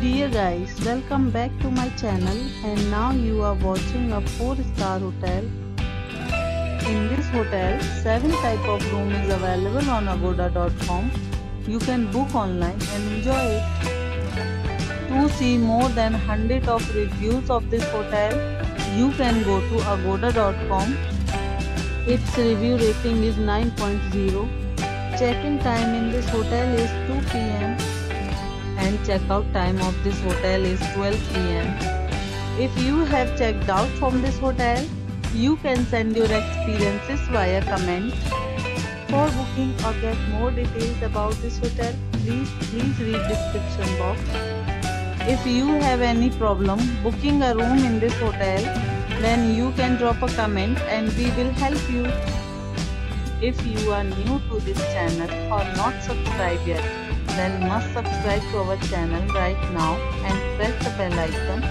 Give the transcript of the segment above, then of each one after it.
Dear guys, welcome back to my channel and now you are watching a 4 star hotel. In this hotel, 7 type of room is available on agoda.com. You can book online and enjoy it. To see more than 100 of reviews of this hotel, you can go to agoda.com. Its review rating is 9.0. Check-in time in this hotel is 2 pm checkout time of this hotel is 12 pm. If you have checked out from this hotel, you can send your experiences via comment. For booking or get more details about this hotel, please please read description box. If you have any problem booking a room in this hotel, then you can drop a comment and we will help you. If you are new to this channel or not subscribed yet, then must subscribe to our channel right now and press the bell icon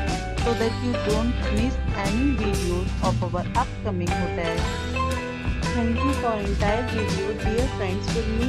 so that you don't miss any videos of our upcoming hotels. Thank you for entire video. Dear friends, with a